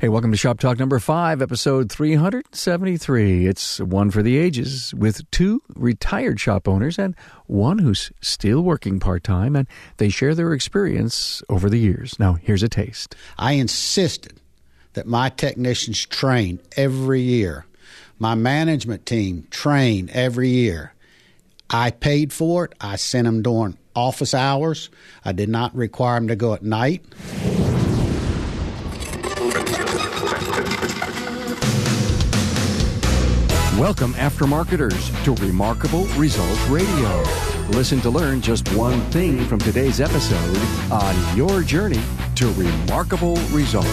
Hey, welcome to Shop Talk number five, episode 373. It's one for the ages with two retired shop owners and one who's still working part time, and they share their experience over the years. Now, here's a taste. I insisted that my technicians train every year, my management team train every year. I paid for it, I sent them during office hours, I did not require them to go at night. Welcome, aftermarketers, to Remarkable Results Radio. Listen to learn just one thing from today's episode on your journey to remarkable results.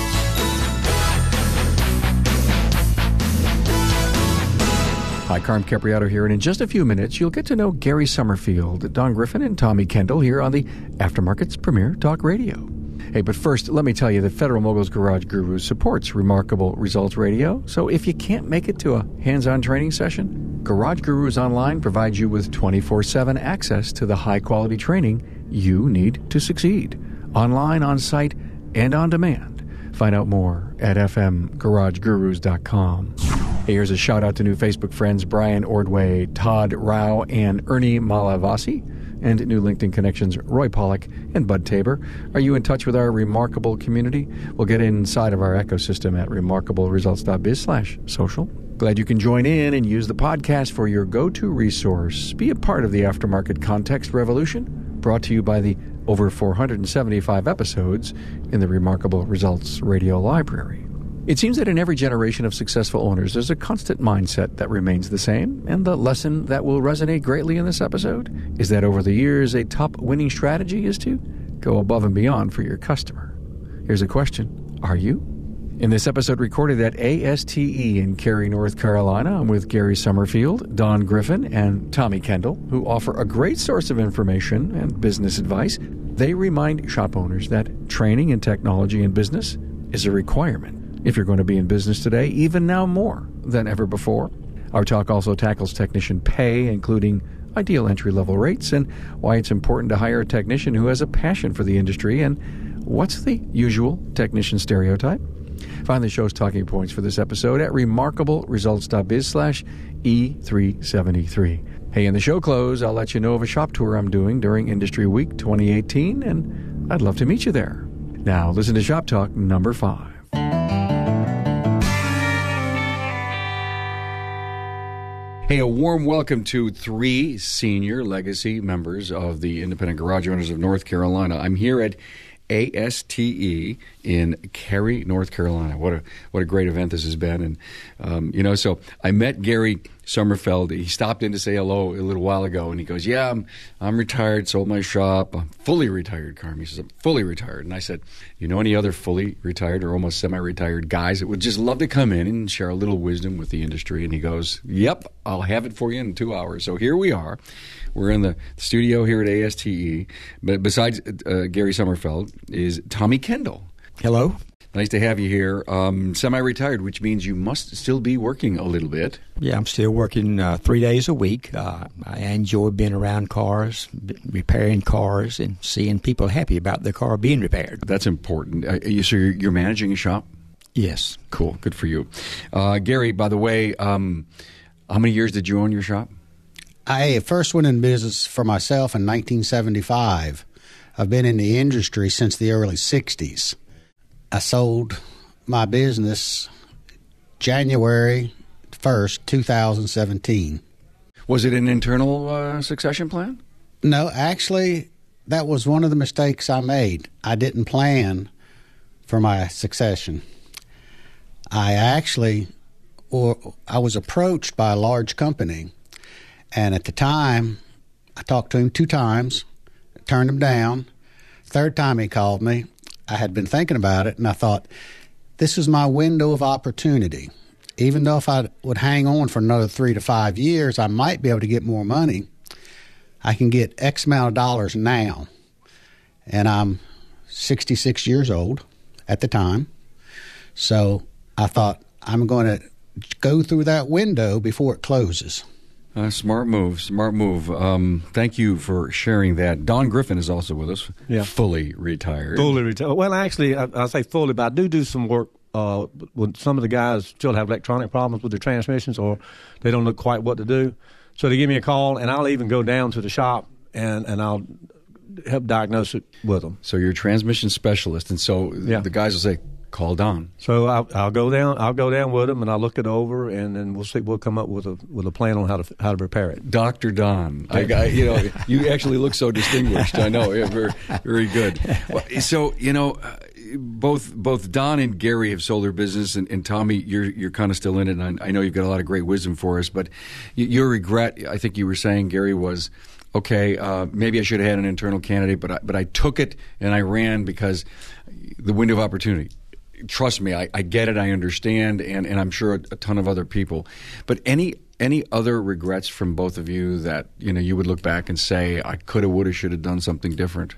Hi, Carm Capriotto here, and in just a few minutes, you'll get to know Gary Summerfield, Don Griffin, and Tommy Kendall here on the Aftermarket's Premier Talk Radio. Hey, but first, let me tell you that Federal Moguls Garage Guru supports Remarkable Results Radio. So if you can't make it to a hands on training session, Garage Gurus Online provides you with 24 7 access to the high quality training you need to succeed, online, on site, and on demand. Find out more at fmgaragegurus.com. Hey, here's a shout out to new Facebook friends Brian Ordway, Todd Rao, and Ernie Malavasi and new LinkedIn connections, Roy Pollock and Bud Tabor. Are you in touch with our remarkable community? We'll get inside of our ecosystem at remarkableresults.biz slash social. Glad you can join in and use the podcast for your go-to resource. Be a part of the aftermarket context revolution, brought to you by the over 475 episodes in the Remarkable Results Radio Library. It seems that in every generation of successful owners, there's a constant mindset that remains the same, and the lesson that will resonate greatly in this episode is that over the years, a top winning strategy is to go above and beyond for your customer. Here's a question Are you? In this episode recorded at ASTE in Cary, North Carolina, I'm with Gary Summerfield, Don Griffin, and Tommy Kendall, who offer a great source of information and business advice. They remind shop owners that training in technology and business is a requirement if you're going to be in business today, even now more than ever before. Our talk also tackles technician pay, including ideal entry level rates, and why it's important to hire a technician who has a passion for the industry, and what's the usual technician stereotype. Find the show's talking points for this episode at remarkableresults.biz slash E373. Hey, in the show close, I'll let you know of a shop tour I'm doing during Industry Week 2018, and I'd love to meet you there. Now, listen to Shop Talk number five. Hey, a warm welcome to three senior legacy members of the Independent Garage Owners of North Carolina. I'm here at ASTE in Cary, North Carolina. What a what a great event this has been, and um, you know, so I met Gary Summerfield. He stopped in to say hello a little while ago, and he goes, "Yeah, I'm I'm retired, sold my shop, I'm fully retired." Carm, he says, "I'm fully retired," and I said, "You know any other fully retired or almost semi-retired guys that would just love to come in and share a little wisdom with the industry?" And he goes, "Yep, I'll have it for you in two hours." So here we are. We're in the studio here at ASTE. But besides uh, Gary Summerfield is Tommy Kendall. Hello. Nice to have you here. Um, semi-retired, which means you must still be working a little bit. Yeah, I'm still working uh, three days a week. Uh, I enjoy being around cars, repairing cars, and seeing people happy about their car being repaired. That's important. Uh, you, so you're, you're, managing a shop? Yes. Cool. Good for you. Uh, Gary, by the way, um, how many years did you own your shop? I first went in business for myself in 1975. I've been in the industry since the early 60s. I sold my business January 1st, 2017. Was it an internal uh, succession plan? No, actually, that was one of the mistakes I made. I didn't plan for my succession. I actually, or I was approached by a large company and at the time, I talked to him two times, turned him down. Third time he called me, I had been thinking about it, and I thought, this is my window of opportunity. Even though if I would hang on for another three to five years, I might be able to get more money. I can get X amount of dollars now. And I'm 66 years old at the time. So I thought, I'm going to go through that window before it closes. Uh, smart move, smart move. Um, thank you for sharing that. Don Griffin is also with us. Yeah, fully retired. Fully retired. Well, actually, I, I say fully, but I do do some work uh, when some of the guys still have electronic problems with their transmissions or they don't know quite what to do. So they give me a call, and I'll even go down to the shop and, and I'll help diagnose it with them. So you're a transmission specialist, and so Yeah. the guys will say, "Call Don." So I'll, I'll go down. I'll go down with him, and I'll look it over, and then we'll see. We'll come up with a with a plan on how to how to repair it. Dr. Don. I, I, you know, you actually look so distinguished. I know. Yeah, very, very good. Well, so, you know, uh, both both Don and Gary have sold their business, and, and Tommy, you're you're kind of still in it. And I, I know you've got a lot of great wisdom for us, but your regret, I think you were saying, Gary, was. Okay, uh, maybe I should have had an internal candidate, but I, but I took it and I ran because the window of opportunity trust me, I, I get it, I understand, and, and I'm sure a, a ton of other people. But any any other regrets from both of you that you know you would look back and say I could have, would have, should have done something different?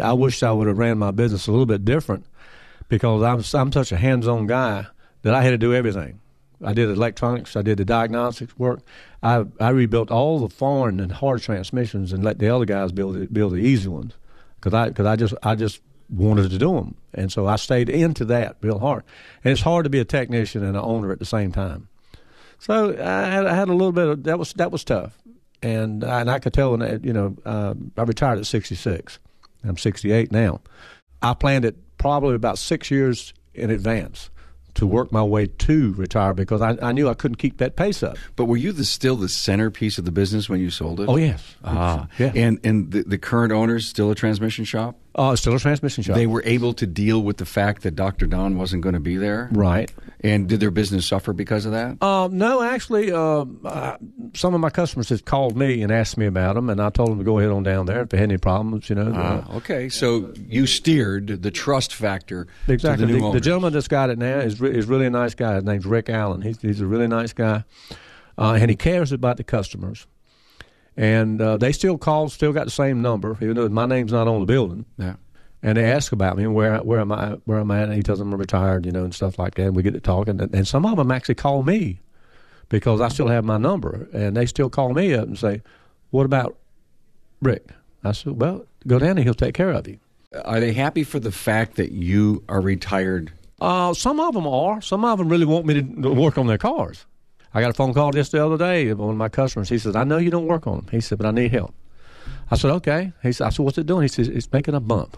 I wish I would have ran my business a little bit different because I'm I'm such a hands-on guy that I had to do everything. I did electronics, I did the diagnostics work. I I rebuilt all the foreign and hard transmissions and let the other guys build the, build the easy ones because I because I just I just wanted to do them and so I stayed into that real hard. And it's hard to be a technician and an owner at the same time. So I had, I had a little bit of that was that was tough, and I, and I could tell when I, you know uh, I retired at 66. I'm 68 now. I planned it probably about six years in advance to work my way to retire because I, I knew I couldn't keep that pace up. But were you the, still the centerpiece of the business when you sold it? Oh yes, Ah, yeah. and and the, the current owners still a transmission shop. Uh, still a transmission shop. They were able to deal with the fact that Dr. Don wasn't going to be there, right. And did their business suffer because of that? Um, no, actually, uh, uh, some of my customers had called me and asked me about them, and I told them to go ahead on down there if they had any problems. You know, uh, Ah, okay, so you steered the trust factor Exactly. to the new the, the gentleman that's got it now is re- is really a nice guy. His name's Rick Allen. He's he's a really nice guy, uh, and he cares about the customers. And uh, they still call, still got the same number, even though my name's not on the building. Yeah. And they ask about me and where where am I where am I at? And he tells them I'm retired, you know, and stuff like that. And we get to talking, and, and some of them actually call me because I still have my number, and they still call me up and say, "What about Rick?" I said, "Well, go down and he'll take care of you." Are they happy for the fact that you are retired? Uh, some of them are. Some of them really want me to work on their cars. I got a phone call just the other day. One of my customers. He says, "I know you don't work on them." He said, "But I need help." I said, "Okay." He said, "I said, what's it doing?" He says, "It's making a bump.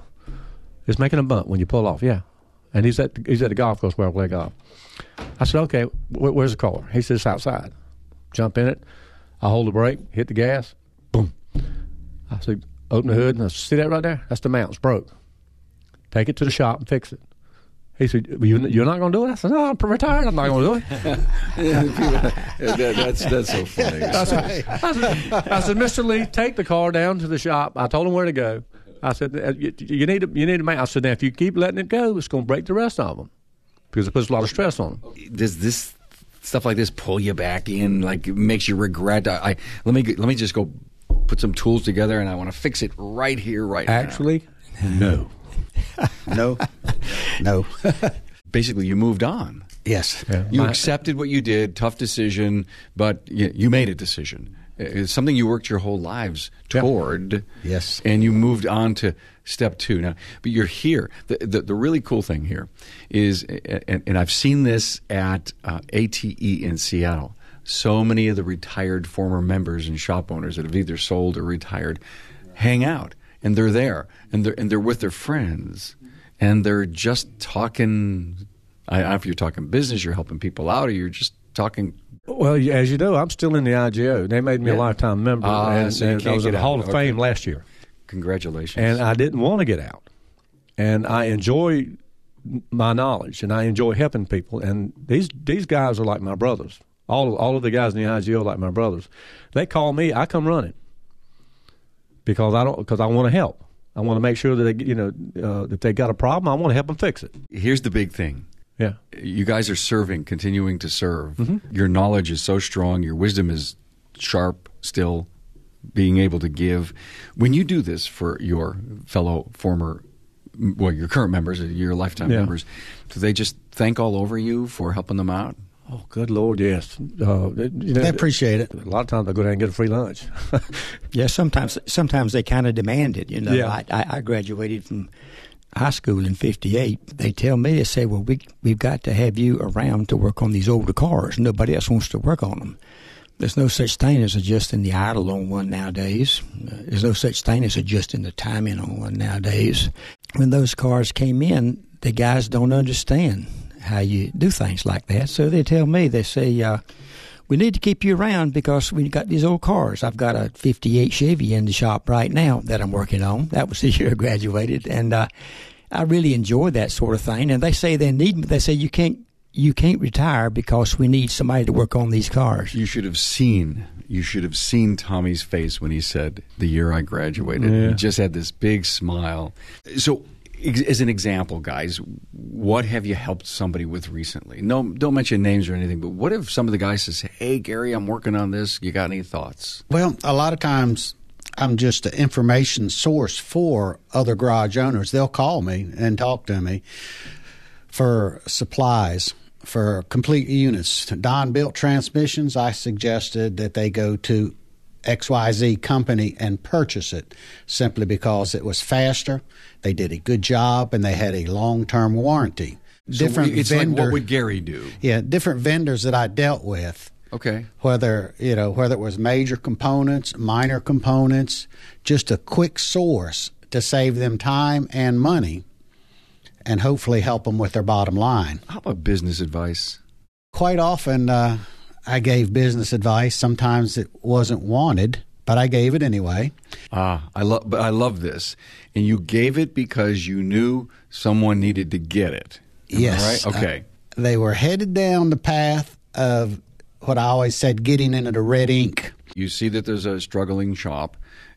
It's making a bump when you pull off." Yeah, and he's at he's at the golf course where I play golf. I said, "Okay, wh- where's the car?" He says, "It's outside." Jump in it. I hold the brake, hit the gas, boom. I said, "Open the hood." And I said, "See that right there? That's the mount. It's broke. Take it to the shop and fix it." He said, you, "You're not going to do it?" I said, "No, I'm retired. I'm not going to do it." That- that's that's so funny. I said, I said, I said, Mr. Lee, take the car down to the shop. I told him where to go. I said, "Uh, you, you need to, you need to make. I said, now if you keep letting it go, it's going to break the rest of them because it puts a lot of stress on them. Does this stuff like this pull you back in? Like it makes you regret? I, I let me let me just go put some tools together, and I want to fix it right here, right now. Actually, no. No, no. Basically, you moved on. yes. Yeah. You My- accepted what you did, tough decision, but you, you made a decision. It's something you worked your whole lives Yeah. toward. Yes. And you moved on to step two. Now, but you're here. The, the, the really cool thing here is, and, and I've seen this at uh, ATE in Seattle. So many of the retired former members and shop owners that have either sold or retired hang out, and they're there, and they're and they're with their friends, and they're just talking. I, don't know if you're talking business, you're helping people out, or you're just talking. Well, as you know, I'm still in the IGO. They made me a lifetime member, Ah, and, so and I was in the Hall of Okay. Fame last year. Congratulations. and I didn't want to get out. And I enjoy my knowledge, and I enjoy helping people. And these these guys are like my brothers. All of, all of the guys in the IGO are like my brothers. They call me, I come running because I don't because I want to help. I want to make sure that they, you know uh, if they got a problem, I want to help them fix it. Here's the big thing. Yeah. you guys are serving, continuing to serve. Mm-hmm. Your knowledge is so strong. Your wisdom is sharp still. Being able to give. When you do this for your fellow former, well, your current members, your lifetime Yeah. members, do they just thank all over you for helping them out? Oh, good Lord, yes. Uh, you know, They appreciate it. A lot of times I go down and get a free lunch. Yeah, sometimes sometimes they kind of demand it. You know, Yeah. I, I, I graduated from high school in 58, they tell me, they say, well, we, we've got to have you around to work on these older cars. Nobody else wants to work on them. There's no such thing as adjusting the idle on one nowadays. There's no such thing as adjusting the timing on one nowadays. When those cars came in, the guys don't understand how you do things like that. So they tell me, they say, uh, we need to keep you around because we've got these old cars. I've got a 58 Chevy in the shop right now that I'm working on. That was the year I graduated. And, uh, I really enjoy that sort of thing. And they say they need me. They say you can't, you can't retire because we need somebody to work on these cars. You should have seen you should have seen Tommy's face when he said the year I graduated. Yeah. He just had this big smile. So ex- as an example, guys, what have you helped somebody with recently? No, don't mention names or anything, but what if some of the guys says, "Hey, Gary, I'm working on this. You got any thoughts?" Well, a lot of times I'm just an information source for other garage owners. They'll call me and talk to me for supplies for complete units. Don built transmissions. I suggested that they go to XYZ company and purchase it simply because it was faster. They did a good job and they had a long term warranty. So different it's vendor, like what would Gary do? yeah, different vendors that I dealt with Okay. whether you know whether it was major components, minor components, just a quick source to save them time and money, and hopefully help them with their bottom line. How about business advice? Quite often, uh, I gave business advice. Sometimes it wasn't wanted, but I gave it anyway. Ah, I love, but I love this. And you gave it because you knew someone needed to get it. Am yes, right. Okay. uh, they were headed down the path of what I always said, getting into the red ink. you see that there's a struggling shop,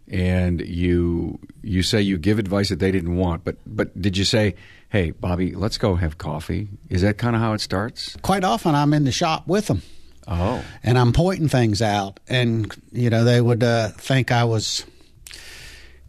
and you you say you give advice that they didn't want. But but did you say, "Hey, Bobby, let's go have coffee"? Is that kind of how it starts? Quite often, I'm in the shop with them. Oh, and I'm pointing things out, and you know they would uh, think I was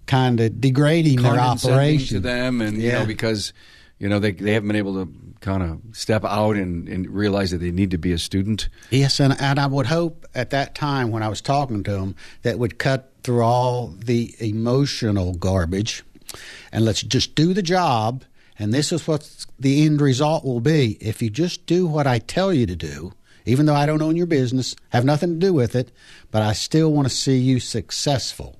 kind of degrading their operation to them, and you know Yeah. because you know they they haven't been able to kind of step out and, and realize that they need to be a student. Yes, and, and I would hope at that time when I was talking to them that would cut through all the emotional garbage, and let's just do the job. And this is what the end result will be if you just do what I tell you to do. Even though I don't own your business, have nothing to do with it, but I still want to see you successful.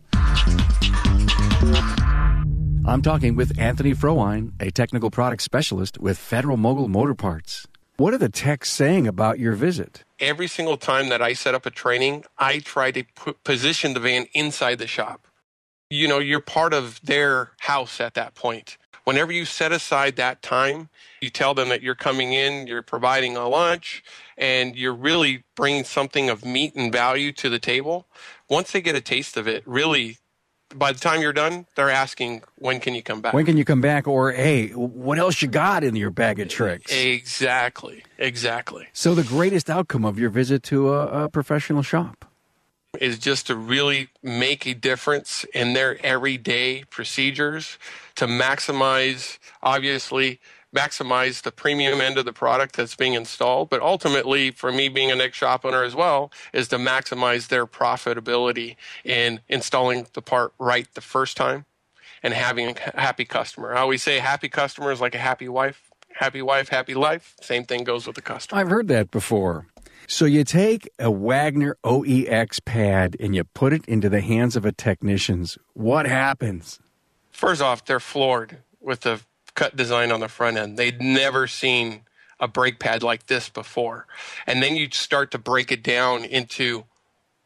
I'm talking with Anthony Frohine, a technical product specialist with Federal Mogul Motor Parts. What are the techs saying about your visit? every single time that I set up a training, I try to p- position the van inside the shop. You know, you're part of their house at that point. Whenever you set aside that time, you tell them that you're coming in, you're providing a lunch, and you're really bringing something of meat and value to the table. Once they get a taste of it, really, by the time you're done, they're asking, when can you come back? When can you come back? Or hey, what else you got in your bag of tricks? exactly, exactly. So the greatest outcome of your visit to a, a professional shop. Is just to really make a difference in their everyday procedures to maximize, obviously, maximize the premium end of the product that's being installed. But ultimately, for me being a next shop owner as well, is to maximize their profitability in installing the part right the first time and having a happy customer. I always say happy customer is like a happy wife. Happy wife, happy life. Same thing goes with the customer. I've heard that before. So you take a Wagner OEX pad and you put it into the hands of a technician's. What happens? First off, they're floored with the cut design on the front end. They'd never seen a brake pad like this before. And then you start to break it down into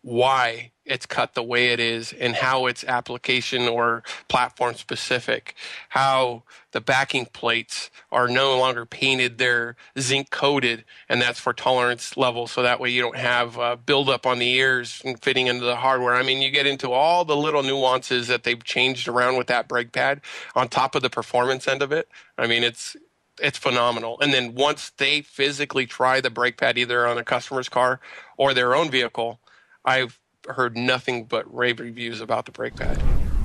why it's cut the way it is and how it's application or platform specific, how the backing plates are no longer painted, they're zinc coated, and that's for tolerance level. So that way you don't have uh, buildup on the ears and fitting into the hardware. I mean, you get into all the little nuances that they've changed around with that brake pad on top of the performance end of it. I mean, it's it's phenomenal. And then once they physically try the brake pad either on a customer's car or their own vehicle, I've heard nothing but rave reviews about the brake pad.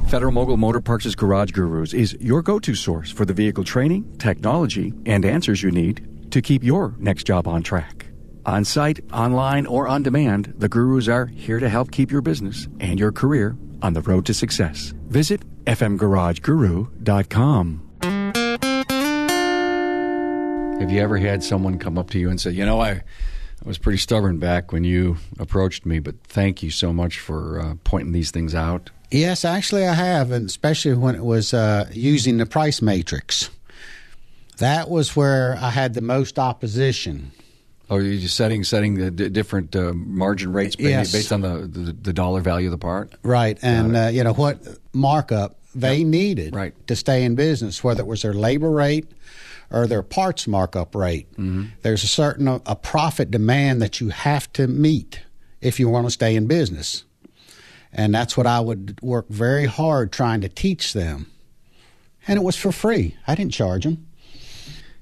Federal Mogul Motor Parts' Garage Gurus is your go to source for the vehicle training, technology, and answers you need to keep your next job on track. On site, online, or on demand, the Gurus are here to help keep your business and your career on the road to success. Visit fmgarageguru.com. Have you ever had someone come up to you and say, "You know, I, I was pretty stubborn back when you approached me, but thank you so much for uh, pointing these things out"? Yes, actually, I have, and especially when it was uh, using the price matrix. That was where I had the most opposition. Oh, you're just setting setting the d- different uh, margin rates ba- Yes. based on the, the the dollar value of the part. Right, and uh, you know what markup they needed Right. to stay in business, whether it was their labor rate or their parts markup rate. There's a certain uh, a profit demand that you have to meet if you want to stay in business, and that's what I would work very hard trying to teach them. And it was for free. I didn't charge them.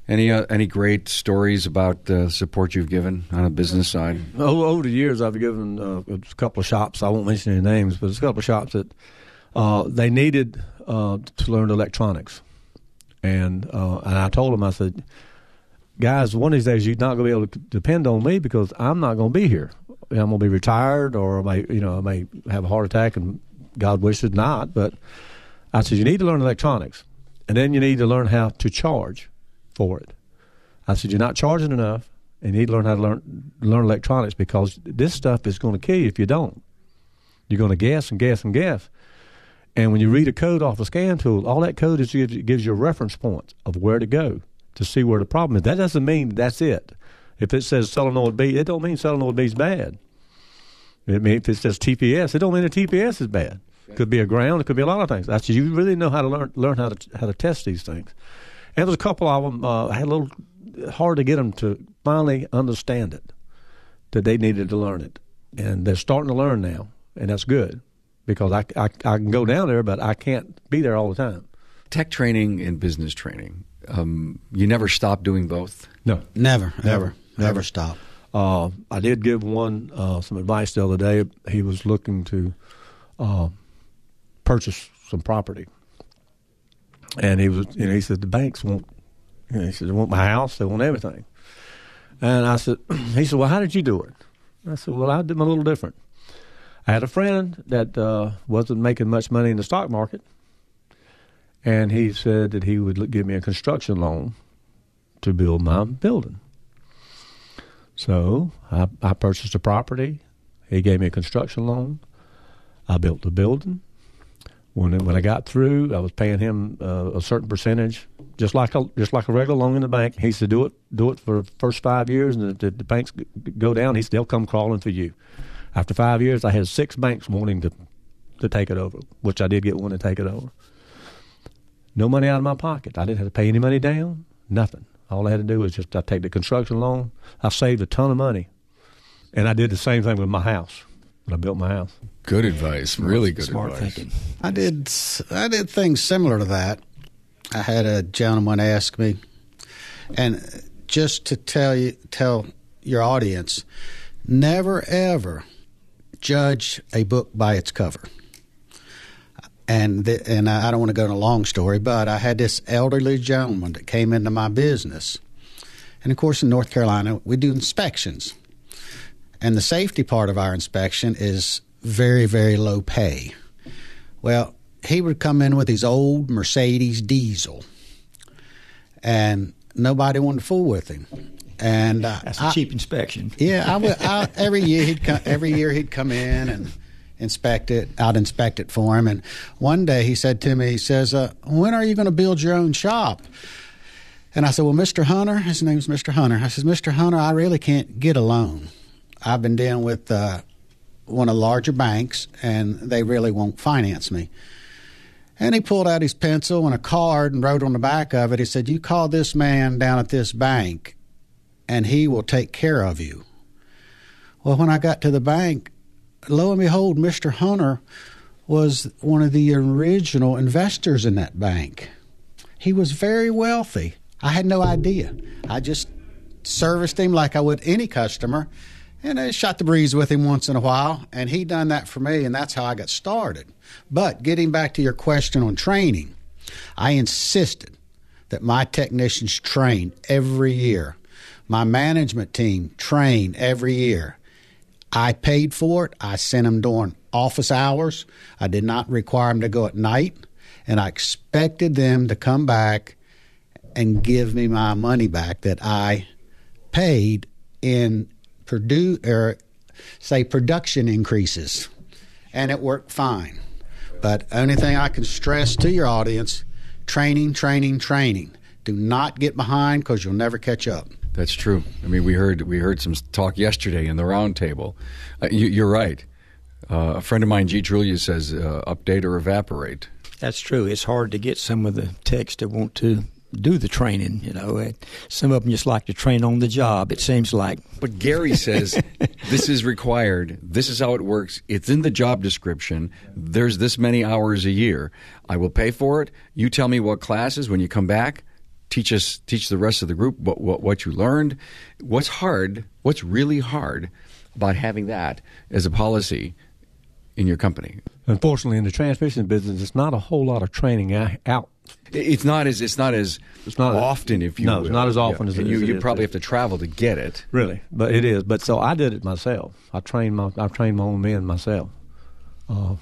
Any uh, any great stories about the support you've given on a business side? Over, over the years, I've given uh, a couple of shops. I won't mention any names, but there's a couple of shops that uh, they needed uh, to learn electronics, and uh, and I told them, I said, guys, one of these days you're not going to be able to depend on me because I'm not going to be here. I'm going to be retired, or I may, you know, I may have a heart attack, and God wishes not. But I said, you need to learn electronics, and then you need to learn how to charge for it. I said, you're not charging enough, and you need to learn how to learn learn electronics because this stuff is going to kill you if you don't. You're going to guess and guess and guess. And when you read a code off a scan tool, all that code is gives, gives you a reference point of where to go to see where the problem is. That doesn't mean that's it. If it says solenoid B, it don't mean solenoid B is bad. It mean if it says TPS, it don't mean the TPS is bad. It could be a ground. It could be a lot of things. Said you really know how to learn learn how to how to test these things. And there's a couple of them. Uh, had a little hard to get them to finally understand it that they needed to learn it, and they're starting to learn now, and that's good because I, I, I can go down there, but I can't be there all the time. Tech training and business training. Um, you never stop doing both. No, Never, Never, ever, never. never stop. uh, I did give one uh, some advice the other day. He was looking to uh, purchase some property, and he was, you know, he said the banks want, you know, he said they want my house, they want everything, and I said, he said, well, how did you do it? I said, well, I did them a little different. I had a friend that uh, wasn't making much money in the stock market, and he said that he would give me a construction loan to build my building. So I, I purchased a property. He gave me a construction loan. I built the building. When when I got through, I was paying him uh, a certain percentage, just like a just like a regular loan in the bank. He said, "Do it, do it for the first five years, and if the, banks go down, he they'll come crawling for you." After five years, I had six banks wanting to to take it over, which I did get one to take it over. No money out of my pocket. I didn't have to pay any money down. Nothing. All I had to do was just I take the construction loan. I saved a ton of money, and I did the same thing with my house when I built my house. Good advice. Really good Smart advice. thinking. I did I did things similar to that. I had a gentleman ask me, and just to tell you tell your audience, never ever judge a book by its cover. And th- and I I don't want to go into a long story, but I had this elderly gentleman that came into my business, and of course in North Carolina we do inspections, and the safety part of our inspection is very very low pay. Well, he would come in with his old Mercedes diesel, and nobody wanted to fool with him. And uh, That's a I- cheap inspection. yeah, I would. I, every year he'd come. Every year he'd come in and inspect it. I'd inspect it for him. And one day he said to me, he says, uh, "When are you going to build your own shop?" And I said, "Well, Mr. Hunter, his name's Mr. Hunter." I says, "Mr. Hunter, I really can't get a loan. I've been dealing with uh, one of the larger banks, and they really won't finance me." And he pulled out his pencil and a card and wrote on the back of it. He said, "You call this man down at this bank, and he will take care of you." Well, when I got to the bank, lo and behold, Mr. Hunter was one of the original investors in that bank. He was very wealthy. I had no idea. I just serviced him like I would any customer, and I shot the breeze with him once in a while, and he done that for me, and that's how I got started. But getting back to your question on training, I insisted that my technicians train every year. My management team train every year. I paid for it. I sent them during office hours. I did not require them to go at night, and I expected them to come back and give me my money back that I paid in produ- or say production increases, and it worked fine. But only thing I can stress to your audience: training, training, training. Do not get behind because you'll never catch up. That's true. I mean, we heard we heard some talk yesterday in the roundtable. Uh, you, are right. Uh, a friend of mine, G. Trulia, says uh, update or evaporate. That's true. It's hard to get some of the techs to want to do the training. You know, some of them just like to train on the job. It seems like. But Gary says this is required. This is how it works. It's in the job description. There's this many hours a year. I will pay for it. You tell me what classes when you come back. Teach us, teach the rest of the group what, what, what you learned. What's hard? What's really hard about having that as a policy in your company? Unfortunately, in the transmission business, it's not a whole lot of training out. It's not as it's not as it's not often. If you no, will. it's not as often yeah. as, and you. you probably have to travel to get it. Really, but it is. But so I did it myself. I trained my I trained my own men myself. Uh,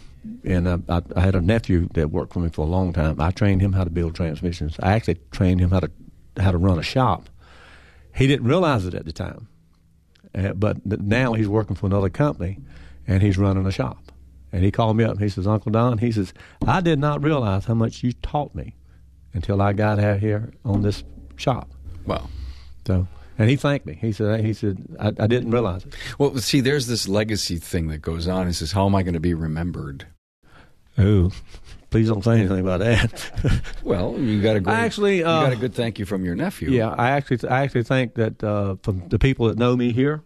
and I, I, I, had a nephew that worked for me for a long time. I trained him how to build transmissions. I actually trained him how to how to run a shop. He didn't realize it at the time, uh, but now he's working for another company, and he's running a shop. And he called me up. and He says, Uncle Don, he says, I did not realize how much you taught me until I got out here on this shop. Wow. So, and he thanked me. He said, he said, I, I didn't realize it. Well, see, there's this legacy thing that goes on. He says, how am I going to be remembered? Oh, please don't say anything about that. well, you got a great, actually, uh, you got a good thank you from your nephew. Yeah, I actually, I actually think that uh, from the people that know me here,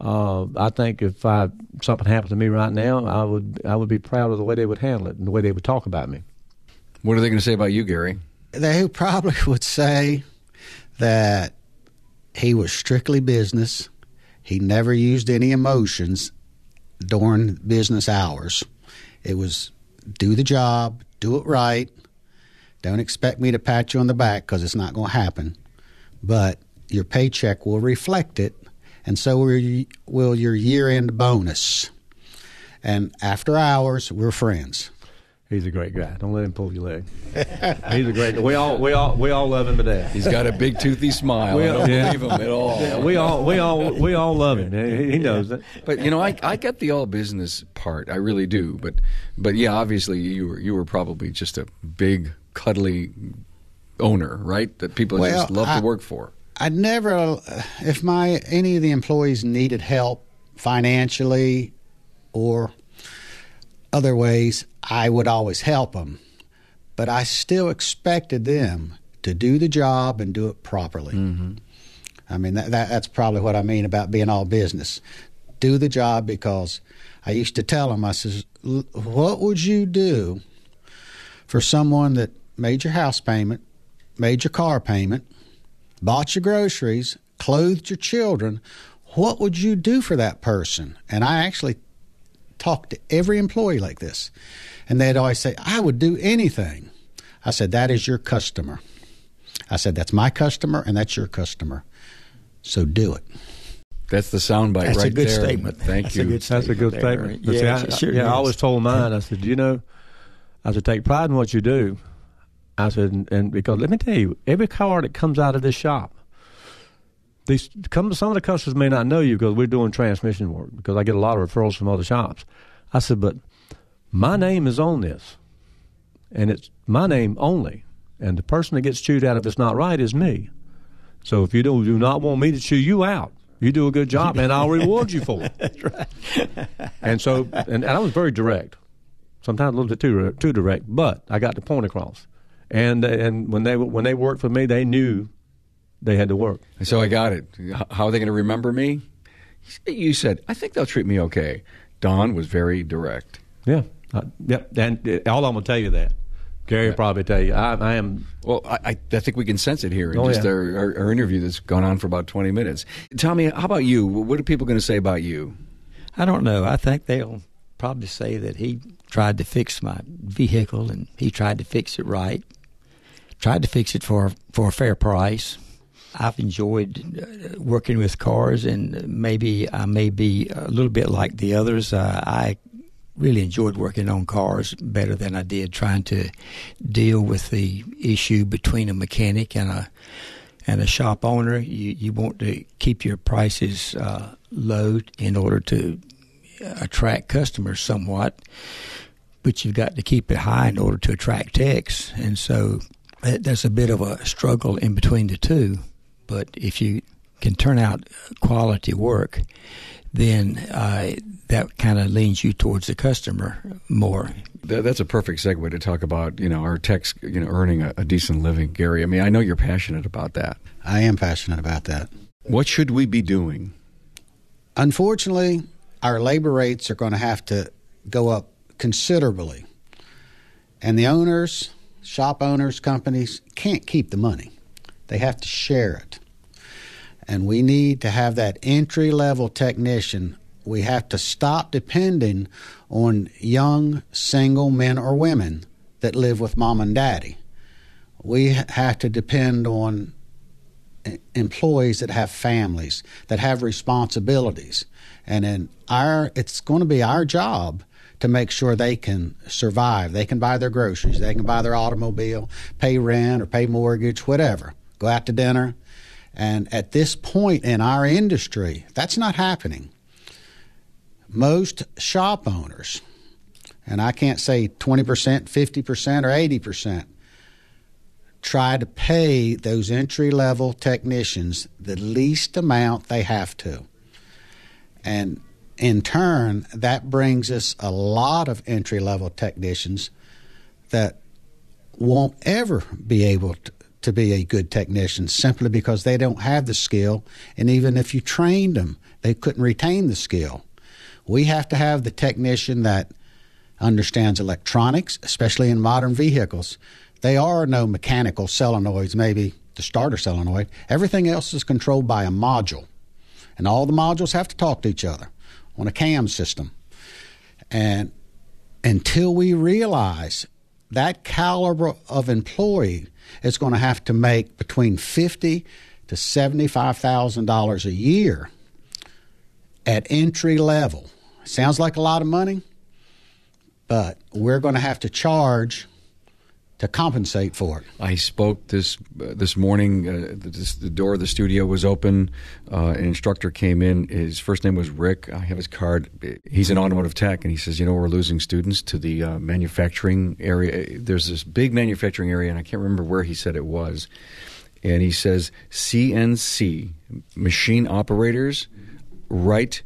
uh, I think if I, something happened to me right now, I would I would be proud of the way they would handle it and the way they would talk about me. What are they going to say about you, Gary? They probably would say that he was strictly business. He never used any emotions during business hours. It was do the job, do it right. Don't expect me to pat you on the back because it's not going to happen. But your paycheck will reflect it and so will your year end bonus. And after hours, we're friends. He's a great guy. Don't let him pull your leg. He's a great. We all, we all, we all love him to death. He's got a big toothy smile. We, I don't yeah. believe him at all. Yeah, we all, we all, we all love him. He, knows it. But you know, I, I get the all business part. I really do. But, but yeah, obviously, you were, you were probably just a big, cuddly owner, right? That people well, just love I, to work for. I never, if my any of the employees needed help financially or other ways, I would always help them. But I still expected them to do the job and do it properly. Mm-hmm. I mean, that, that, that's probably what I mean about being all business. Do the job because I used to tell them, I says, what would you do for someone that made your house payment, made your car payment, bought your groceries, clothed your children, what would you do for that person? And I actually talked to every employee like this. And they'd always say, I would do anything. I said, That is your customer. I said, That's my customer and that's your customer. So do it. That's the soundbite that's right a good there. statement. Thank that's you. A good that's a good statement. Yeah, see, I, sure yeah I always told mine, I said, you know, I said, take pride in what you do. I said, and, and because let me tell you, every car that comes out of this shop, these come, some of the customers may not know you because we're doing transmission work because I get a lot of referrals from other shops. I said, but my name is on this, and it's my name only, and the person that gets chewed out if it's not right is me. So if you do, do not want me to chew you out, you do a good job, and I'll reward you for it. That's right. and so, and, and I was very direct, sometimes a little bit too too direct, but I got the point across and and when they when they worked for me, they knew they had to work. So I got it. How are they going to remember me? You said, I think they'll treat me okay. Don was very direct. Yeah. Uh, yep. And uh, all I'm going to tell you that. Gary yeah. will probably tell you. I, I am. Well, I, I, think we can sense it here in oh, just yeah. our, our, our, interview that's gone on for about 20 minutes. Tell me, how about you? What are people going to say about you? I don't know. I think they'll probably say that he tried to fix my vehicle and he tried to fix it right tried to fix it for for a fair price. I've enjoyed uh, working with cars, and maybe I may be a little bit like the others. Uh, I really enjoyed working on cars better than I did trying to deal with the issue between a mechanic and a and a shop owner. You you want to keep your prices uh, low in order to attract customers somewhat, but you've got to keep it high in order to attract techs, and so there's a bit of a struggle in between the two. But if you can turn out quality work, then uh, that kind of leans you towards the customer more. That's a perfect segue to talk about you know our techs you know earning a, a decent living, Gary. I mean, I know you're passionate about that. I am passionate about that. What should we be doing? Unfortunately, our labor rates are going to have to go up considerably, and the owners, shop owners, companies can't keep the money; they have to share it and we need to have that entry level technician. We have to stop depending on young single men or women that live with mom and daddy. We have to depend on employees that have families, that have responsibilities. And in our it's going to be our job to make sure they can survive. They can buy their groceries, they can buy their automobile, pay rent or pay mortgage, whatever. Go out to dinner, and at this point in our industry, that's not happening. Most shop owners, and I can't say 20%, 50%, or 80%, try to pay those entry level technicians the least amount they have to. And in turn, that brings us a lot of entry level technicians that won't ever be able to, to be a good technician simply because they don't have the skill. And even if you trained them, they couldn't retain the skill. We have to have the technician that understands electronics, especially in modern vehicles. They are no mechanical solenoids, maybe the starter solenoid. Everything else is controlled by a module. And all the modules have to talk to each other on a CAN system. And until we realize that caliber of employee is going to have to make between fifty to seventy-five thousand dollars a year at entry level. Sounds like a lot of money, but we're going to have to charge to compensate for it. I spoke this uh, this morning. Uh, the door of the studio was open. Uh, an instructor came in. His first name was Rick. I have his card. He's an automotive tech, and he says, "You know, we're losing students to the uh, manufacturing area. There's this big manufacturing area, and I can't remember where he said it was." And he says, "CNC machine operators, right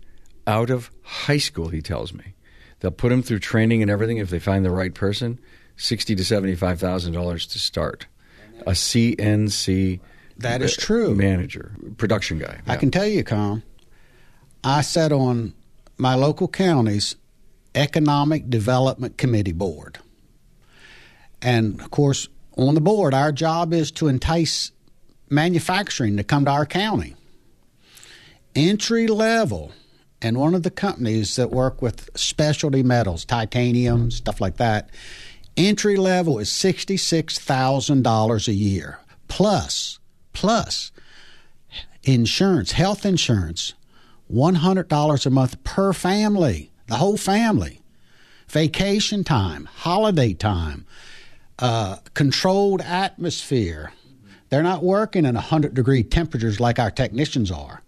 out of high school." He tells me they'll put them through training and everything if they find the right person sixty to seventy-five thousand dollars to start. A CNC that is true manager, production guy. Yeah. I can tell you, Carm. I sat on my local county's economic development committee board, and of course, on the board, our job is to entice manufacturing to come to our county. Entry level and one of the companies that work with specialty metals, titanium, stuff like that, Entry level is $66,000 a year plus plus insurance, health insurance, $100 a month per family, the whole family. Vacation time, holiday time, uh, controlled atmosphere. They're not working in 100 degree temperatures like our technicians are.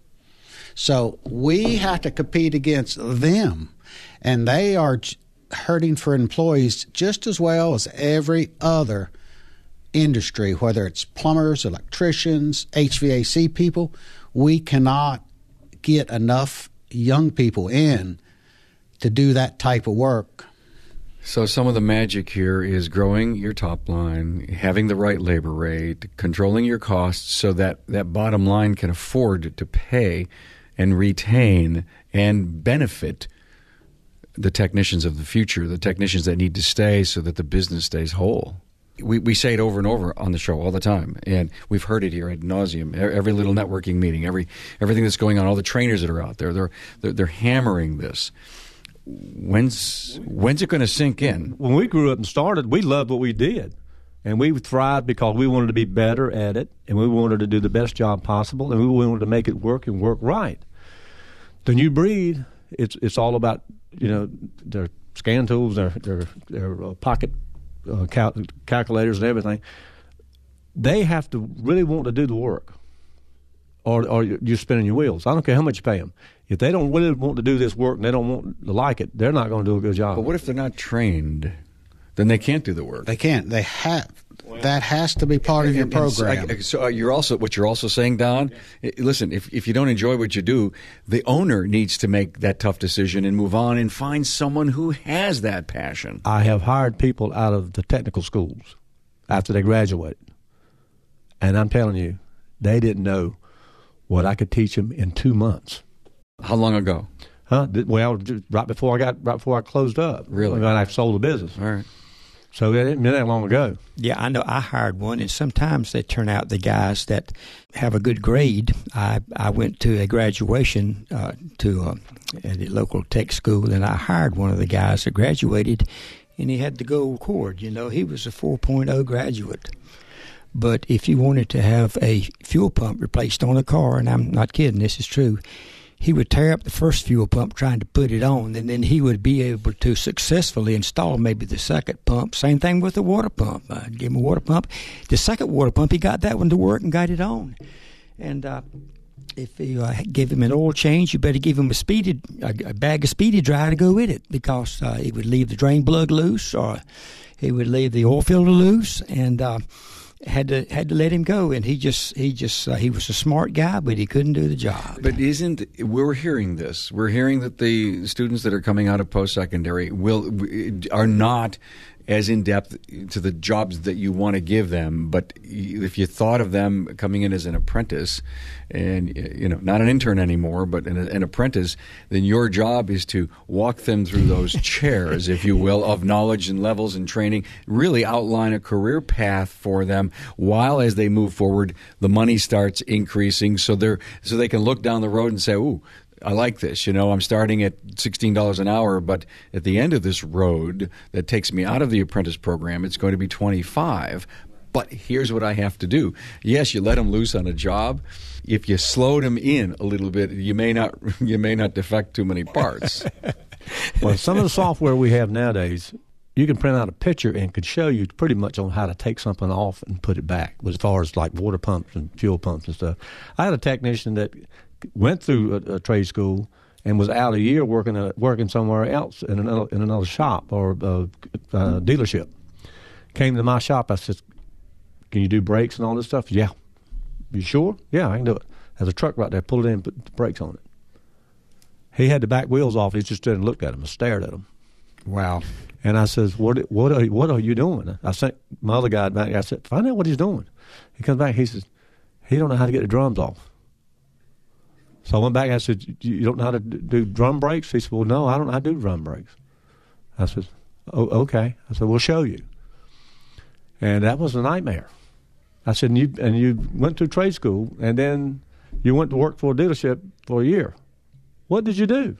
So we have to compete against them. And they are hurting for employees just as well as every other industry, whether it's plumbers, electricians, HVAC people. We cannot get enough young people in to do that type of work. So, some of the magic here is growing your top line, having the right labor rate, controlling your costs so that that bottom line can afford to pay and retain and benefit the technicians of the future, the technicians that need to stay so that the business stays whole. We, we say it over and over on the show all the time, and we've heard it here ad nauseum. Every little networking meeting, every everything that's going on, all the trainers that are out there, they're they're, they're hammering this. When's when's it going to sink in? When we grew up and started, we loved what we did, and we thrived because we wanted to be better at it, and we wanted to do the best job possible, and we wanted to make it work and work right. The new breed, it's it's all about you know, they're scan tools, their their, their uh, pocket uh, cal- calculators, and everything. They have to really want to do the work, or or you're spinning your wheels. I don't care how much you pay them. If they don't really want to do this work and they don't want to like it, they're not going to do a good job. But what if they're not trained? Then they can't do the work. They can't. They have. That has to be part of your And- and so- program. I- So uh, you're also what you're also saying, Don. i- Listen, if if you don't enjoy what you do, the owner needs to make that tough decision and move on and find someone who has that passion. I have hired people out of the technical schools after they graduated, and I'm telling you, they didn't know what I could teach them in two months. How long ago? Huh? Well, right before I got right before I closed up. Really? When I sold the business. All right. So it didn't been that long ago. Yeah, I know. I hired one, and sometimes they turn out the guys that have a good grade. I I went to a graduation uh, to uh, at a local tech school, and I hired one of the guys that graduated, and he had the gold cord. You know, he was a 4.0 graduate. But if you wanted to have a fuel pump replaced on a car, and I'm not kidding, this is true, he would tear up the first fuel pump trying to put it on, and then he would be able to successfully install maybe the second pump. Same thing with the water pump. I gave him a water pump. The second water pump, he got that one to work and got it on. And uh, if you uh, give him an oil change, you better give him a speedy a, a bag of speedy dry to go with it because uh, it would leave the drain plug loose or he would leave the oil filter loose and. Had to had to let him go, and he just he just uh, he was a smart guy, but he couldn't do the job. But isn't we're hearing this? We're hearing that the students that are coming out of post secondary will are not as in depth to the jobs that you want to give them. But if you thought of them coming in as an apprentice, and you know not an intern anymore, but an, an apprentice, then your job is to walk them through those chairs, if you will, of knowledge and levels and training. Really outline a career path for them, while as they move forward, the money starts increasing, so they're so they can look down the road and say, "Ooh." I like this. You know, I'm starting at $16 an hour, but at the end of this road that takes me out of the apprentice program, it's going to be 25. But here's what I have to do. Yes, you let them loose on a job. If you slowed them in a little bit, you may not you may not defect too many parts. Well, some of the software we have nowadays, you can print out a picture and could show you pretty much on how to take something off and put it back, as far as like water pumps and fuel pumps and stuff. I had a technician that went through a, a trade school and was out a year working a, working somewhere else in another in another shop or uh, uh, dealership. Came to my shop. I said, "Can you do brakes and all this stuff?" Yeah. You sure? Yeah, I can do it. There's a truck right there. Pull it in, put the brakes on it. He had the back wheels off. He just stood and looked at him and stared at him. Wow. And I says, "What? What are what are you doing?" I sent my other guy back. I said, "Find out what he's doing." He comes back. He says, "He don't know how to get the drums off." So I went back. And I said, "You don't know how to do drum brakes?" He said, "Well, no, I don't to do drum brakes." I said, "Oh, okay." I said, "We'll show you." And that was a nightmare. I said, and you, and you went to trade school, and then you went to work for a dealership for a year. What did you do?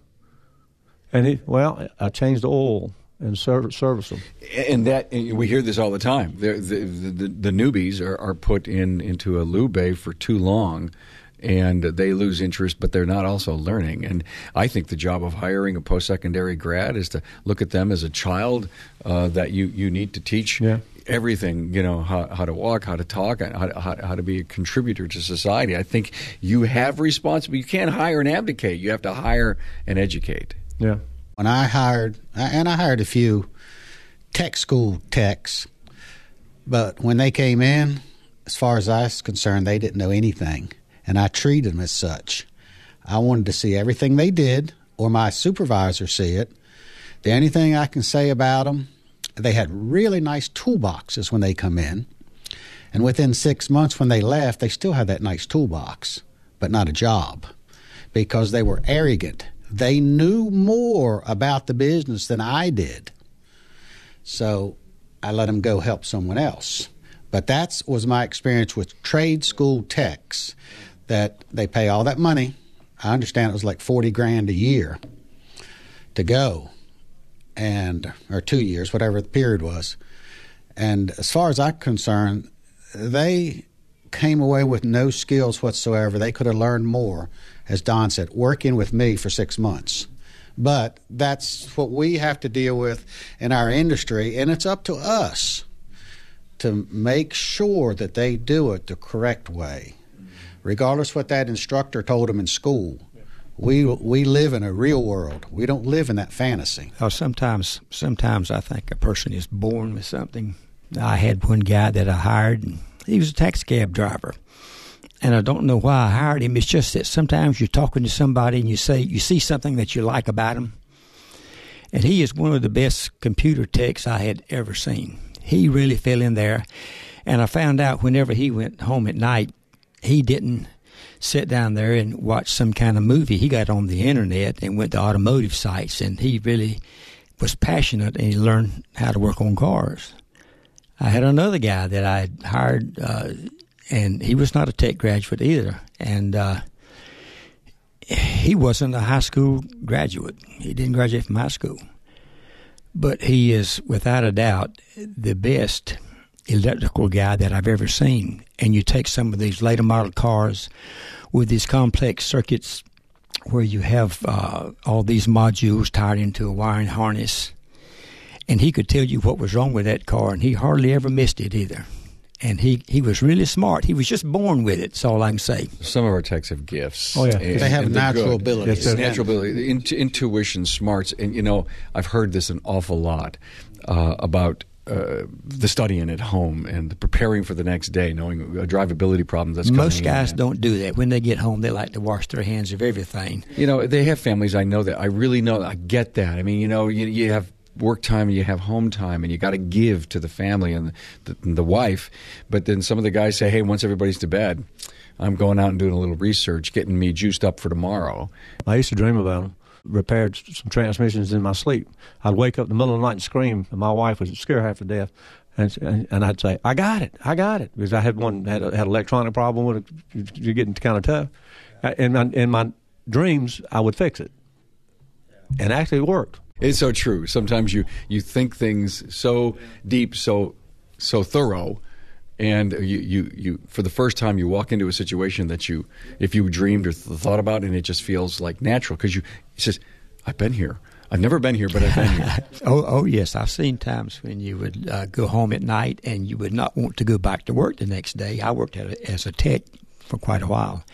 And he, well, I changed the oil and serv- service them. and that and we hear this all the time. The, the, the, the newbies are, are put in into a lube for too long, and they lose interest, but they're not also learning. And I think the job of hiring a post secondary grad is to look at them as a child uh, that you, you need to teach. Yeah. Everything, you know, how, how to walk, how to talk, how, how, how to be a contributor to society. I think you have responsibility. You can't hire and abdicate. You have to hire and educate. Yeah. when I hired, and I hired a few tech school techs, but when they came in, as far as I was concerned, they didn't know anything, and I treated them as such. I wanted to see everything they did, or my supervisor see it. The only thing I can say about them, they had really nice toolboxes when they come in, and within six months when they left, they still had that nice toolbox, but not a job because they were arrogant. They knew more about the business than I did. So I let them go help someone else. But that was my experience with trade school techs that they pay all that money. I understand it was like 40 grand a year to go and or 2 years whatever the period was. And as far as I'm concerned, they came away with no skills whatsoever. They could have learned more, as Don said, working with me for six months. But that's what we have to deal with in our industry, and it's up to us to make sure that they do it the correct way, regardless what that instructor told them in school. We we live in a real world. We don't live in that fantasy. Well, sometimes sometimes I think a person is born with something. I had one guy that I hired, and he was a taxi cab driver and I don't know why I hired him. It's just that sometimes you're talking to somebody and you say you see something that you like about him, and he is one of the best computer techs I had ever seen. He really fell in there, and I found out whenever he went home at night, he didn't sit down there and watch some kind of movie. He got on the internet and went to automotive sites, and he really was passionate and he learned how to work on cars. I had another guy that I hired. Uh, and he was not a tech graduate either. And uh, he wasn't a high school graduate. He didn't graduate from high school, but he is without a doubt the best electrical guy that I've ever seen. And you take some of these later model cars with these complex circuits where you have uh, all these modules tied into a wiring harness. And he could tell you what was wrong with that car, and he hardly ever missed it either and he, he was really smart. He was just born with it. That's all I can say. Some of our techs have gifts. Oh yeah, and, they have natural abilities. Yes, natural ability, intuition, smarts, and you know I've heard this an awful lot uh, about. Uh, the studying at home and the preparing for the next day, knowing a drivability problem that's most guys in. don't do that. When they get home, they like to wash their hands of everything. You know, they have families. I know that. I really know. I get that. I mean, you know, you, you have work time and you have home time and you got to give to the family and the, the, wife. But then some of the guys say, hey, once everybody's to bed, I'm going out and doing a little research, getting me juiced up for tomorrow. I used to dream about them. Repaired some transmissions in my sleep. I'd wake up in the middle of the night and scream, and my wife would scare half to death. And, and I'd say, I got it, I got it, because I had one had a, had electronic problem with it. You're getting kind of tough. In my, in my dreams, I would fix it, and actually it worked. It's so true. Sometimes you you think things so deep, so so thorough, and you, you, you for the first time you walk into a situation that you if you dreamed or th- thought about and it just feels like natural because you he says I've been here. I've never been here but I've been here. Oh oh yes. I've seen times when you would uh, go home at night and you would not want to go back to work the next day. I worked a, as a tech for quite a while.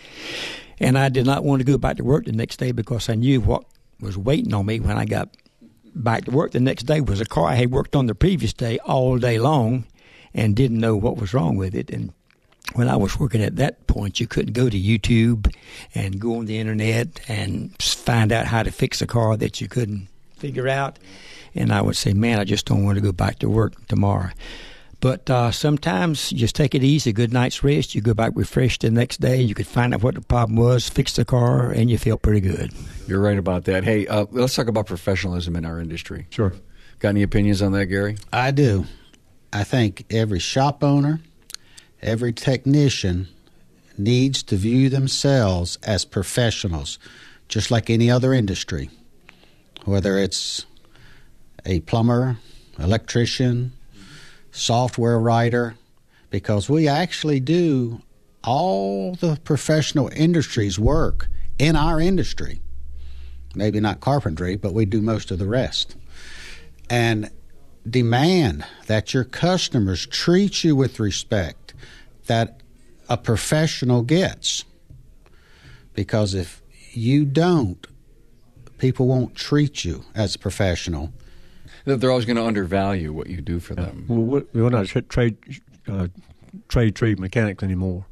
And I did not want to go back to work the next day because I knew what was waiting on me when I got back to work the next day was a car I had worked on the previous day all day long and didn't know what was wrong with it. And when I was working at that point, you couldn't go to YouTube and go on the internet and find out how to fix a car that you couldn't figure out. And I would say, man, I just don't want to go back to work tomorrow. But uh, sometimes you just take it easy, a good night's rest. You go back refreshed the next day. You could find out what the problem was, fix the car, and you feel pretty good. You're right about that. Hey, uh, let's talk about professionalism in our industry. Sure. Got any opinions on that, Gary? I do. I think every shop owner, every technician needs to view themselves as professionals, just like any other industry, whether it's a plumber, electrician, software writer, because we actually do all the professional industries work in our industry. Maybe not carpentry, but we do most of the rest. And demand that your customers treat you with respect that a professional gets. Because if you don't, people won't treat you as a professional that they're always going to undervalue what you do for them. Well, we're not trade uh, trade trade mechanics anymore.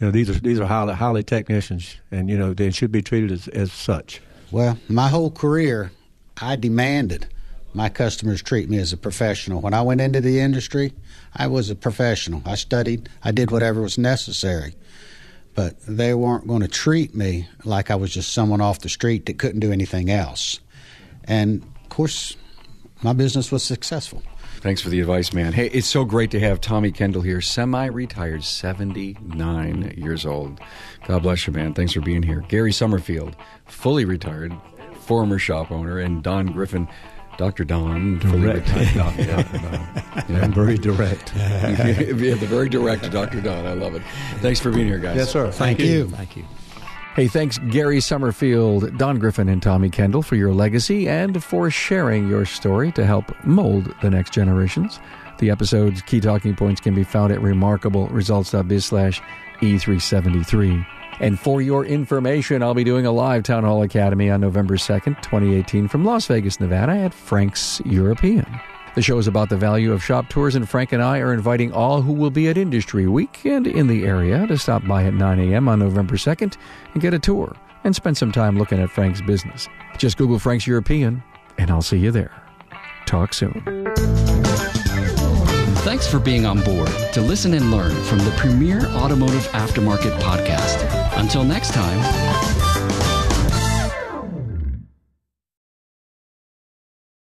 You know, these are these are highly highly technicians, and you know they should be treated as, as such. Well, my whole career, I demanded my customers treat me as a professional. When I went into the industry, I was a professional. I studied, I did whatever was necessary. But they weren't going to treat me like I was just someone off the street that couldn't do anything else. And of course, my business was successful. Thanks for the advice, man. Hey, it's so great to have Tommy Kendall here, semi retired, 79 years old. God bless you, man. Thanks for being here. Gary Summerfield, fully retired, former shop owner, and Don Griffin. Dr. Don, direct. yeah, yeah. very direct. yeah, the very direct Dr. Don. I love it. Thanks for being here, guys. Yes, sir. Thank, Thank you. you. Thank you. Hey, thanks Gary Summerfield, Don Griffin, and Tommy Kendall for your legacy and for sharing your story to help mold the next generations. The episode's key talking points can be found at remarkableresults.biz slash E373. And for your information, I'll be doing a live Town Hall Academy on November 2nd, 2018 from Las Vegas, Nevada at Frank's European. The show is about the value of shop tours, and Frank and I are inviting all who will be at Industry Week and in the area to stop by at 9 a.m. on November 2nd and get a tour and spend some time looking at Frank's business. Just Google Frank's European, and I'll see you there. Talk soon. Thanks for being on board to listen and learn from the premier automotive aftermarket podcast. Until next time.